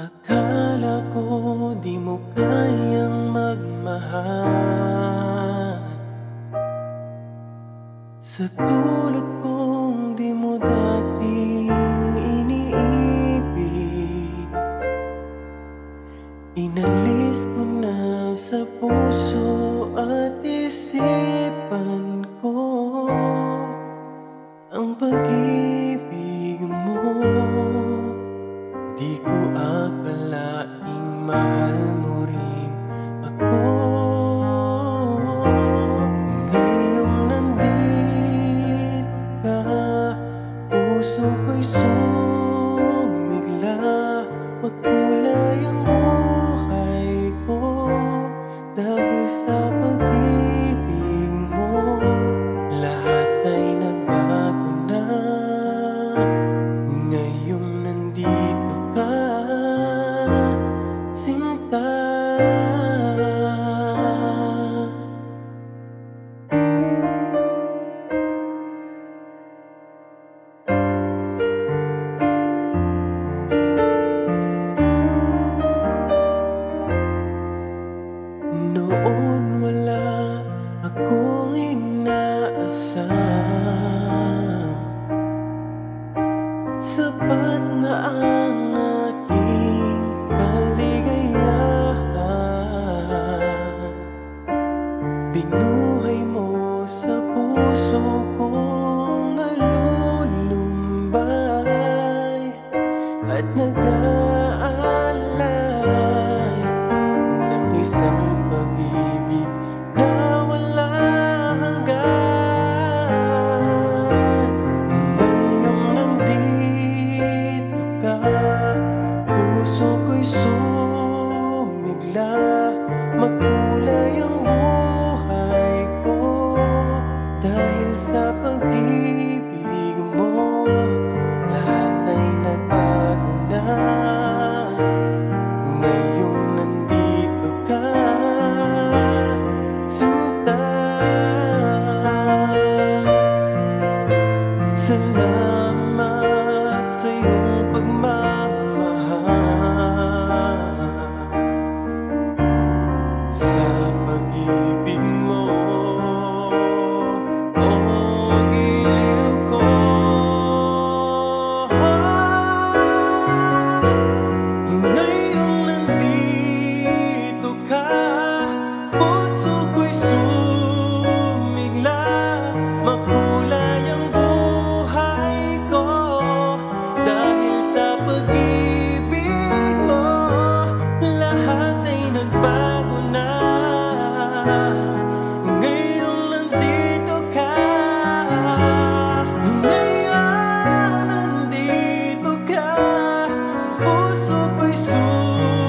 Akala ko di mo kayang magmahal. Sa tulot kong di mo dating iniibig Inalis ko na sa puso at isipan kasam Sapat na ang pag-ibig mo Lahat ay natago na. Ngayong nandito ka Sinta Salamat sa pagmamahal. Sa pag-ibig mo 归宿